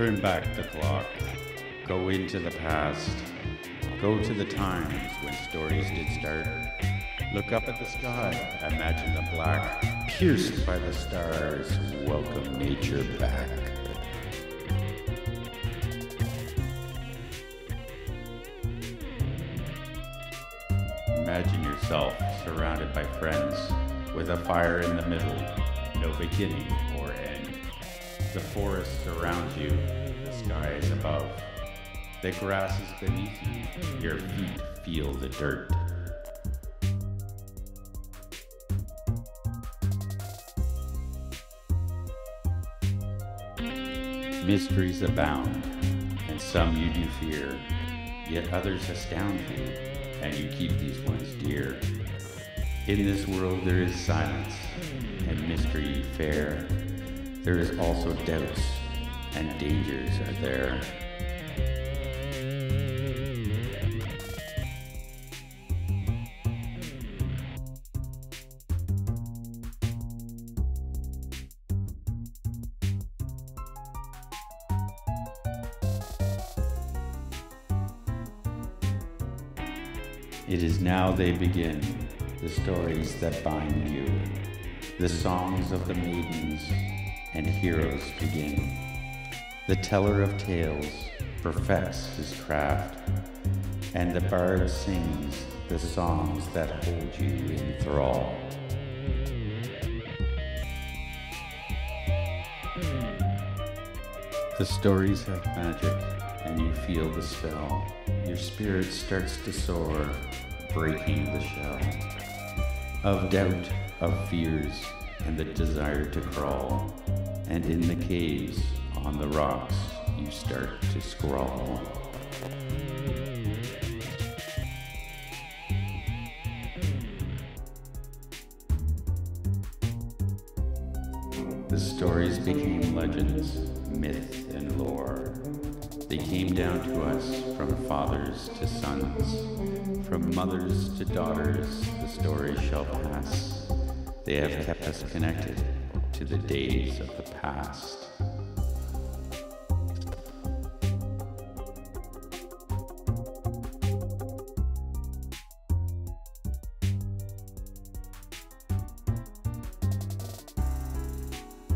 Turn back the clock. Go into the past. Go to the times when stories did start. Look up at the sky. Imagine the black, pierced by the stars. Welcome nature back. Imagine yourself surrounded by friends with a fire in the middle, no beginning or end. The forest surrounds you, the sky is above. The grass is beneath you, your feet feel the dirt. Mysteries abound, and some you do fear, yet others astound you, and you keep these ones dear. In this world there is silence and mystery fair. There is also doubts and dangers are there. It is now they begin, the stories that bind you. The songs of the maidens and heroes begin. The teller of tales perfects his craft, and the bard sings the songs that hold you in thrall. The stories have magic, and you feel the spell. Your spirit starts to soar, breaking the shell of doubt, of fears, and the desire to crawl. And in the caves, on the rocks, you start to scrawl. The stories became legends, myth, and lore. They came down to us from fathers to sons, from mothers to daughters, the stories shall pass. They have kept us connected to the days of the past.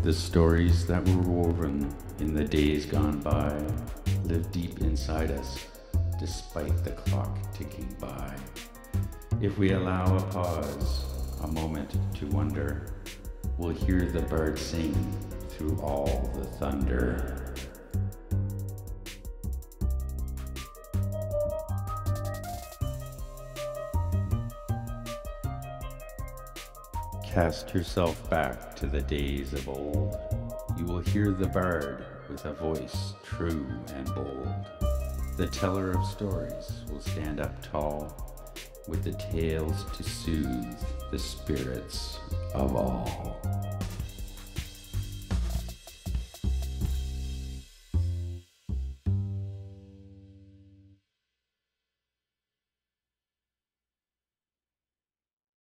The stories that were woven in the days gone by live deep inside us, despite the clock ticking by. If we allow a pause, a moment to wonder, we'll hear the bird sing through all the thunder. Cast yourself back to the days of old. You will hear the bard with a voice true and bold. The teller of stories will stand up tall with the tales to soothe the spirits of all.